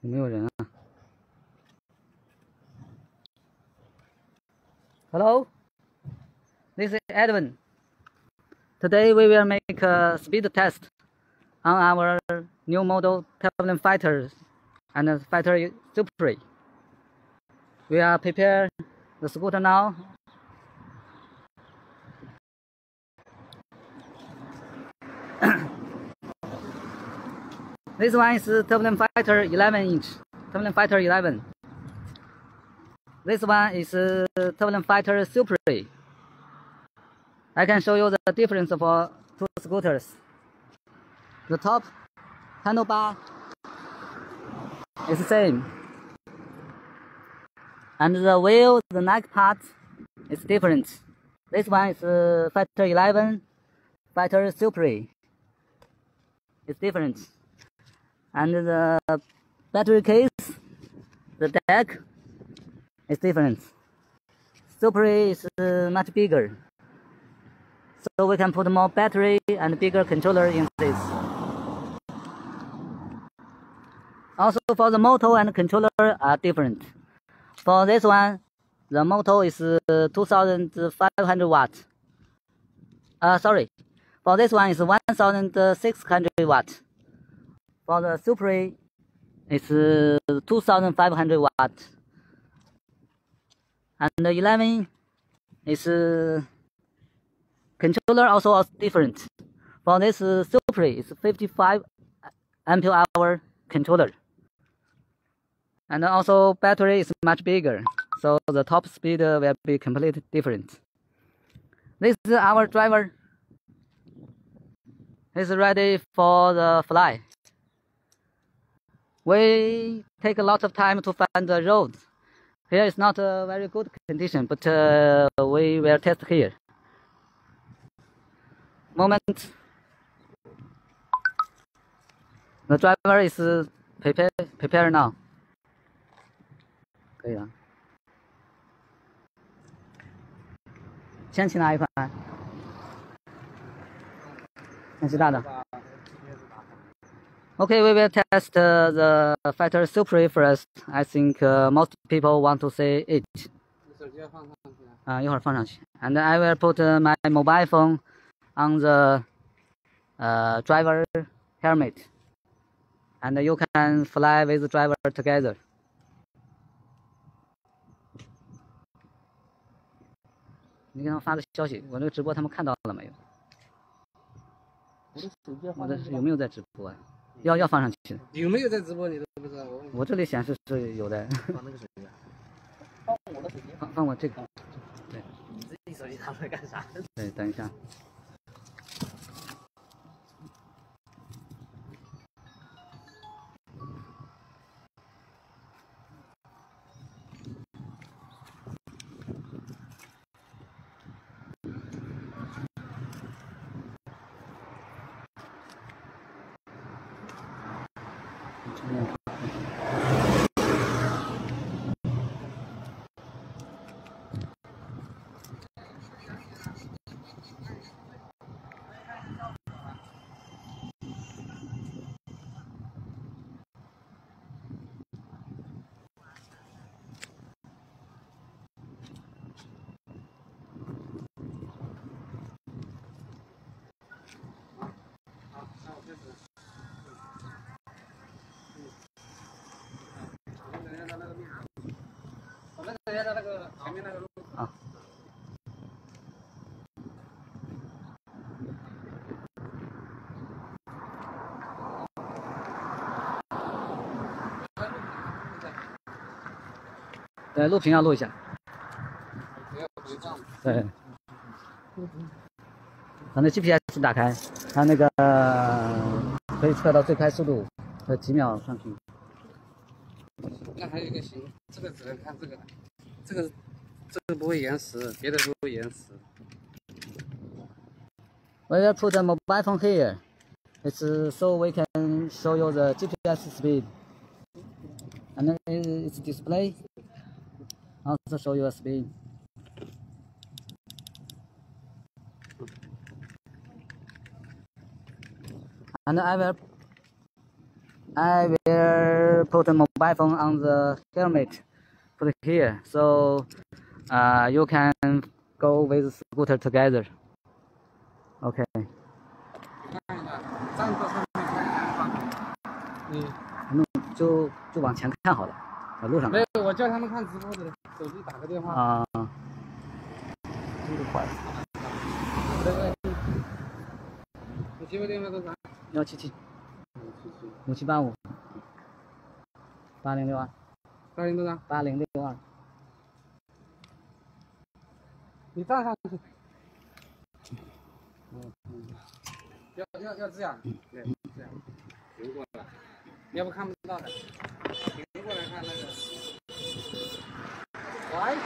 有没有人啊？Hello, this is Edwin. Today we will make a speed test on our new model Teflon Fighter and Fighter Super. We are prepare the scooter now. this one is Teflon Fighter 11 inch. Teflon Fighter 11. This one is Teflon Fighter Super. I can show you the difference for two scooters. The top handlebar is the same. And the wheel, the neck part is different. This one is uh, Fighter 11, Fighter Super. It's different. And the battery case, the deck is different. Super is uh, much bigger. So we can put more battery and bigger controller in this. Also for the motor and controller are different. For this one, the motor is uh, 2500 watts. Uh, sorry. For this one is 1600 watts. For the Supra, it's uh, 2500 watts. And the 11 is uh, controller also different. For this uh, Supra, it's 55 ampere hour controller. And also battery is much bigger, so the top speed will be completely different. This is our driver. He's ready for the fly We take a lot of time to find the road. Here is not a very good condition, but uh, we will test here. Moment. The driver is prepared, prepared now. 可以了。先骑哪一款？先骑大的。 Okay, we will test uh, the Fighter Super first. I think uh, most people want to see it. 手机要放上去啊。啊，一会儿放上去。And I will put uh, my mobile phone on the uh, driver helmet. And you can fly with the driver together. 你 要？要要放上去的，有没有在直播？你都不知道。我我这里显示是有的。放那个手机啊。放我的手机。放放我这个，对你自己手机拿出来干啥？对，等一下。好，那我开始。我那个人家的那个前面那个路。啊。对，录屏要录一下。对。把那 GPS 打开，它那个可以测到最快速度和几秒上去。那还有一个行，这个只能看这个，这个这个不会延时，别的都会延时。 We will put a mobile phone here. It's uh, so we can show you the GPS speed. And then it's display. Also show you a speed. And I will I will put a mobile phone on the helmet, Put here, so uh, you can go with scooter together. OK，看一下，站在上面看一下你弄就就往前看好了，在路上没有，我叫他们看直播的，手机打个电话。啊。这个坏了。这个，你媳妇电话多少？幺七七五七七。五七八五八零六二八零多少？八零六二。你站上去。嗯嗯，要要要这样，对，这样，平过来，要不看不到的，平过来看那个。喂，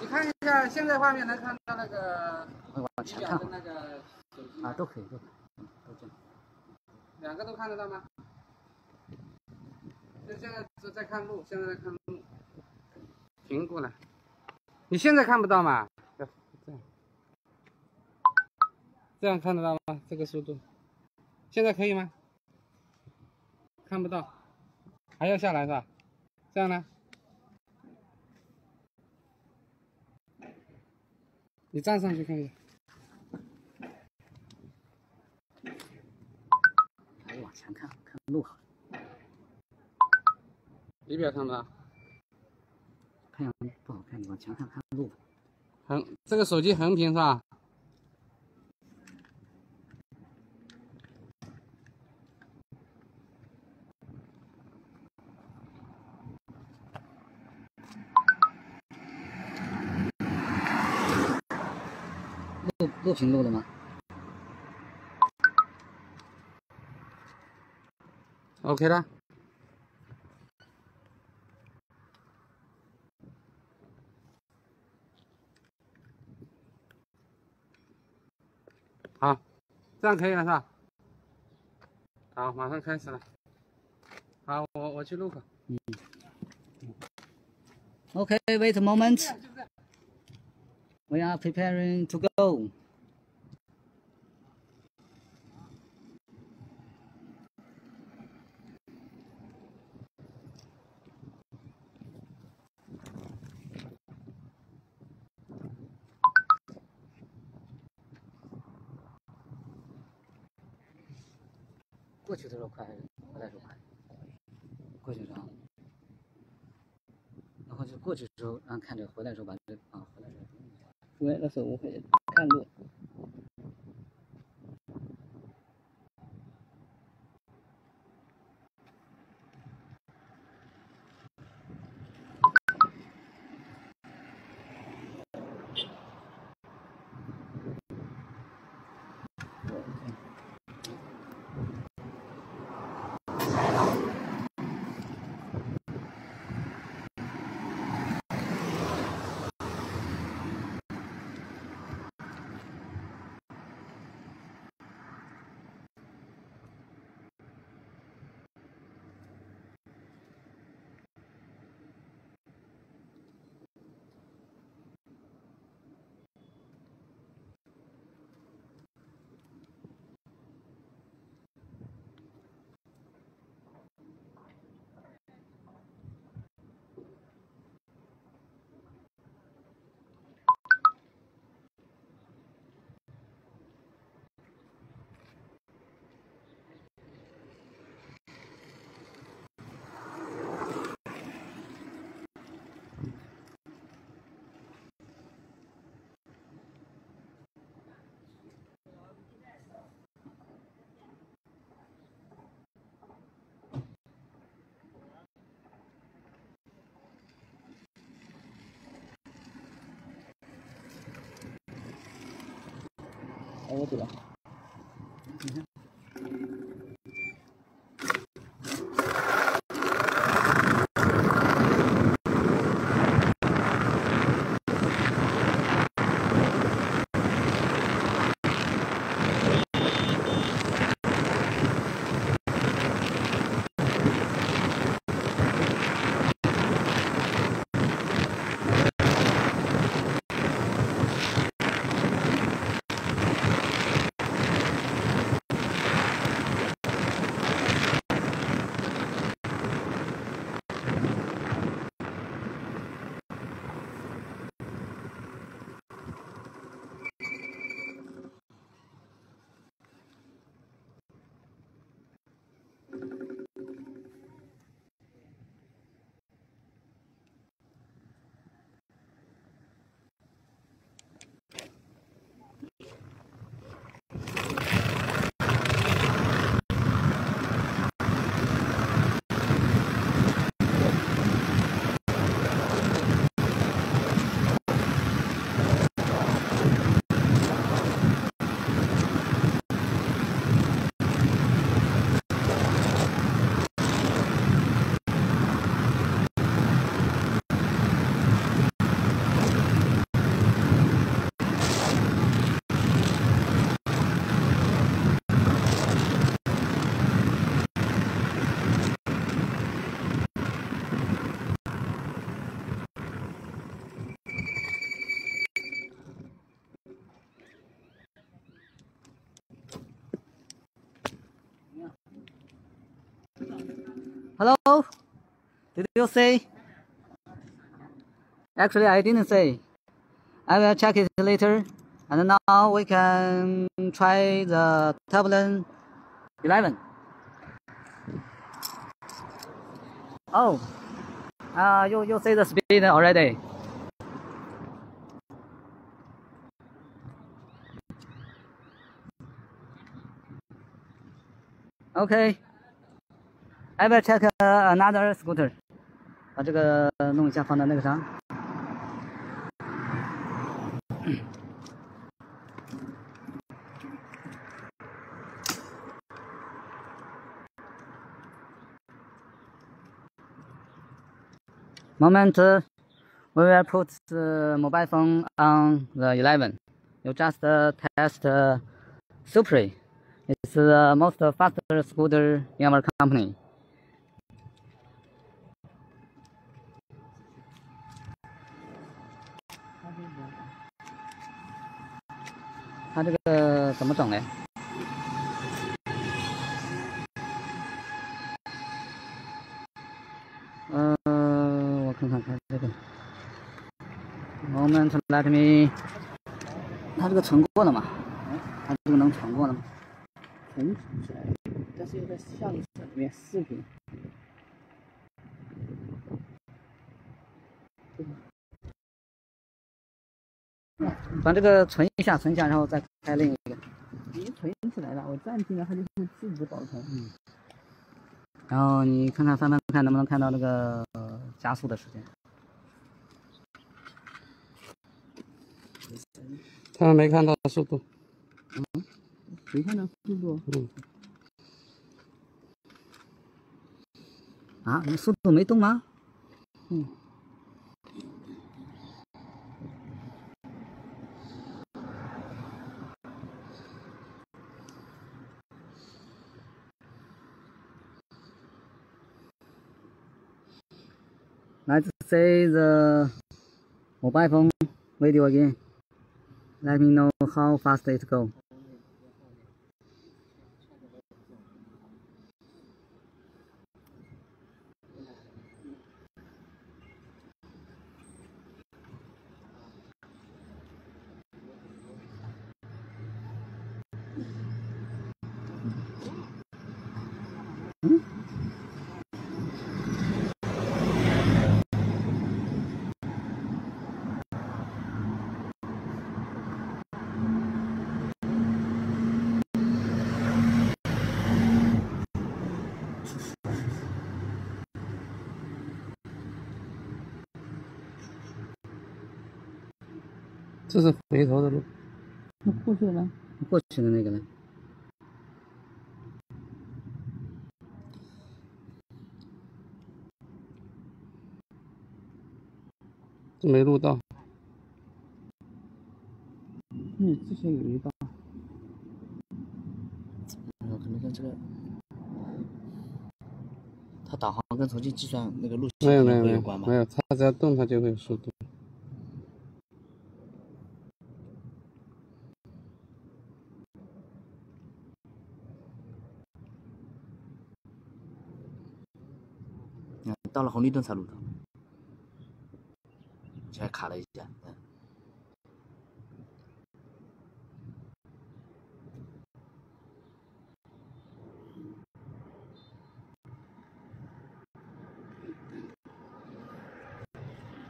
你看一下，现在画面能看到那个会往仪表前那个手机啊，都可以，都可以，嗯都这样。两个都看得到吗？就现在是在看路，现在在看路，停过来。你现在看不到吗？这样，这样看得到吗？这个速度，现在可以吗？看不到，还要下来是吧？这样呢？你站上去看一下。还是往前看，看路。仪表看不到，太阳不好看，你往前看看路。横这个手机横屏是吧？录录屏录了吗？OK 了。好，这样可以了是吧？好，马上开始了。好，我我去路口。Okay, wait a moment. We are preparing to go. 说快还是回来时候快？过去的时候。然后就过去的时候，然后看着回来的时候把这啊回来的时候，回来的时候我会看路。哎，我走了。Hello? Did you say? Actually, I didn't say. I will check it later. And now we can try the Tableau 11. Oh, uh, you, you see the speed already. Okay. I will check uh, another scooter. 把这个弄一下，放到那个上。Moment, we will put the mobile phone on the 11. You just uh, test uh, Supre. It's the most faster scooter in our company. 它这个怎么整嘞？嗯、我看看看这个。Moment, let me。它这个存过了吗？它这个能存过了吗？存储起来，但是又在相册里面视频。把这个存一下，存一下，然后再开另一个。已经存起来了，我暂停了，它就会自己保存。嗯，然后你看看翻翻看能不能看到那个、呃加速的时间。他们没看到速度。嗯没看到速度。嗯，啊，你速度没动吗？嗯。Say the mobile phone video again. Let me know how fast it go. 这是回头的路。那过去了吗？过去的那个呢？这没录到。嗯，之前有一道。嗯，可能跟这个，它导航跟重新计算那个路没有线没有没有没有关吗？没有，它只要动它就会有速度。嗯，到了红绿灯才录的，才卡了一下。嗯，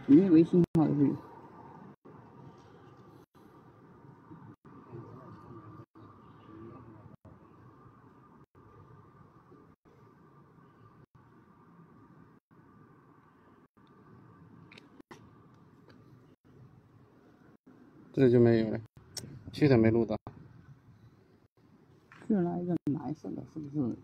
里面微信号都会有。这就没有了，去的没录到。是那一个蓝色的，是不是？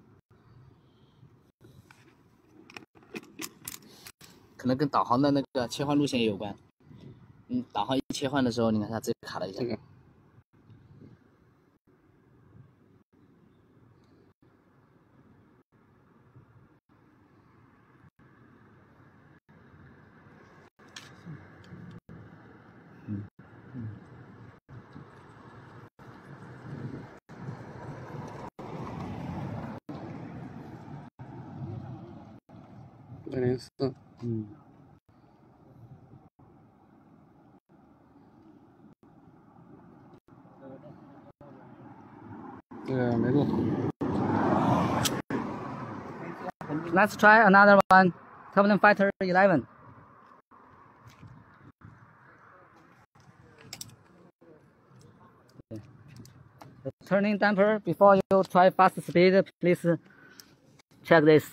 可能跟导航的那个切换路线也有关。嗯，导航一切换的时候，你看它直接卡了一下这。个 Teresa. Mm. Yeah, maybe. Let's try another one. Turbulent Fighter 11. Turning damper, before you try fast speed, please check this.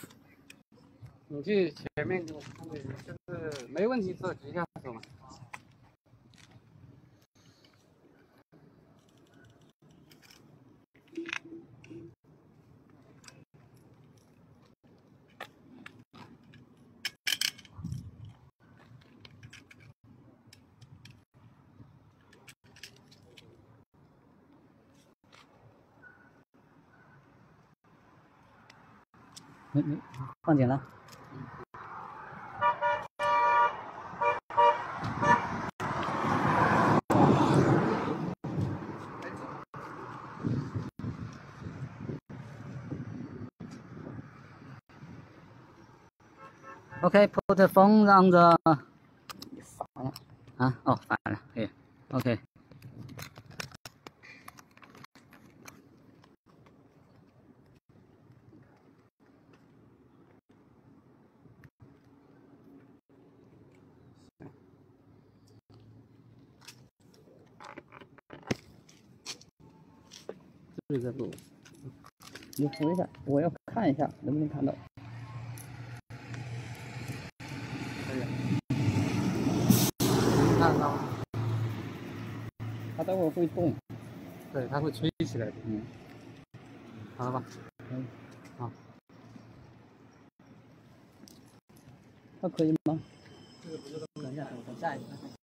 你去前面给我看这个，就是没问题之后举一下手嘛。没没放紧了。OK，put the phone on the 反了，啊，哦，反了，可以，OK。这个录，你扶一下，我要看一下能不能看到。看到吗？它待会儿会动，对，它会吹起来的。嗯，好了吧？它可以吗？等一下，我下一个。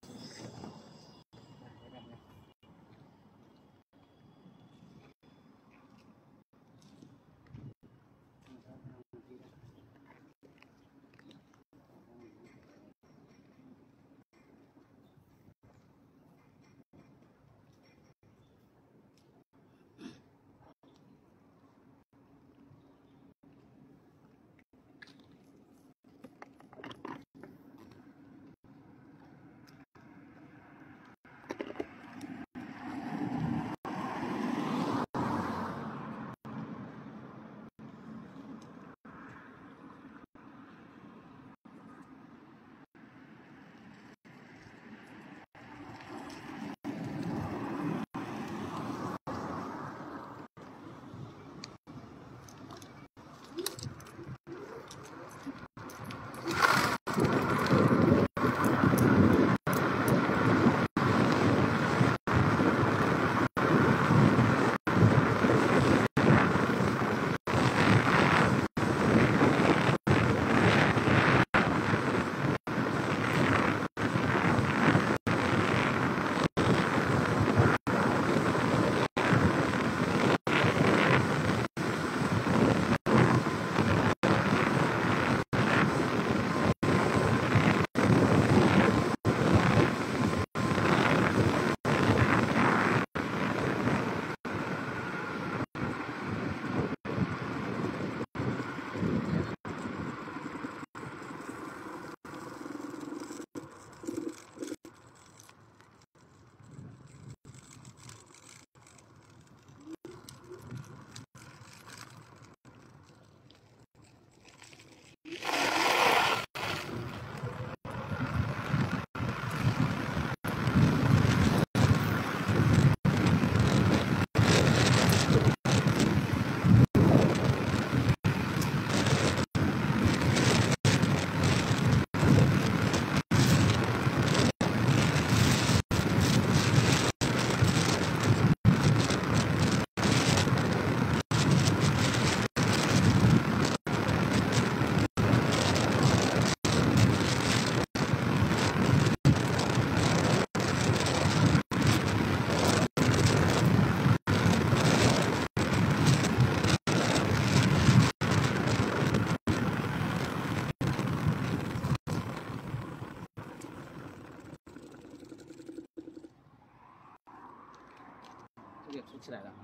起来了啊。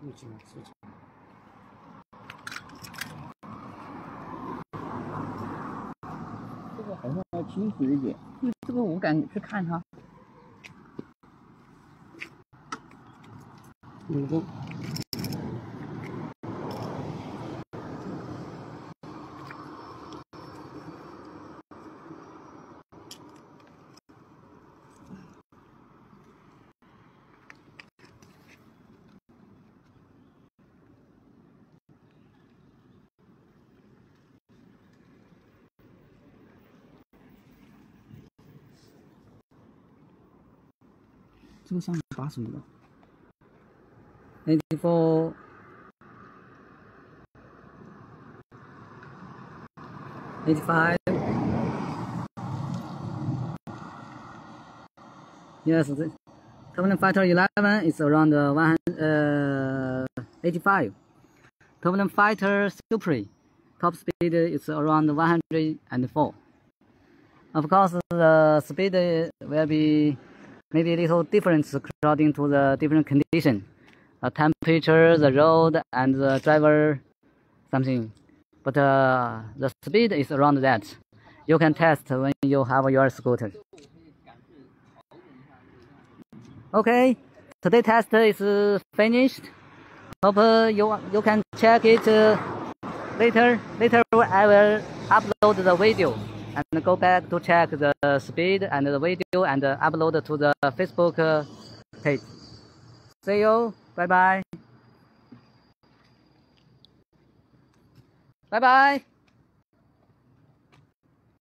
目前是好像要清楚一点，因为这个我敢去看它。嗯，不，这个 84, 85 Yes, the turbulent factor 11 is around uh, one, uh, 85. Turbulent fighter Supra, top speed is around 104. Of course, the speed will be maybe a little difference according to the different condition the temperature, the road, and the driver, something. But uh, the speed is around that. You can test when you have your scooter. Okay, today test is finished. Hope uh, you you can check it uh, later. Later I will upload the video and go back to check the speed and the video and upload to the Facebook uh, page. See you. Bye bye. Bye bye.